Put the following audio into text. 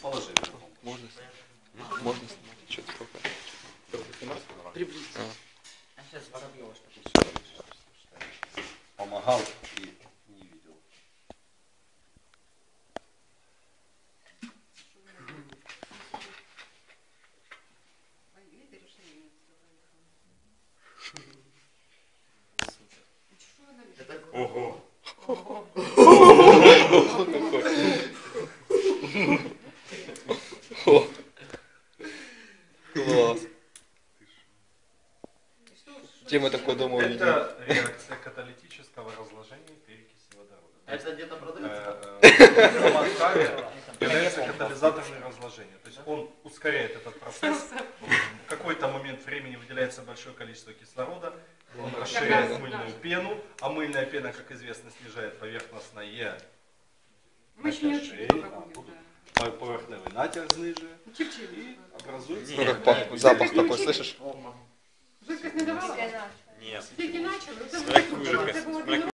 Положи. Можно снимать. Можно снимать. Что такое? Приблизительно. А. Сейчас Воробьева что Помогал и не видел. Ого. Где мы такое дома? Это реакция каталитического разложения перекиси водорода. Это где-то продается? Э, э, является катализаторным разложением. То есть он ускоряет этот процесс. В какой-то момент времени выделяется большое количество кислорода, он расширяет мыльную пену, а мыльная пена, как известно, снижает поверхностное Натяжение, а, поверхневый натяг знижує Чуть-чуть. и образуется Ну, запах такой, слышишь? щось не давала? Тільки начали. Тільки начали?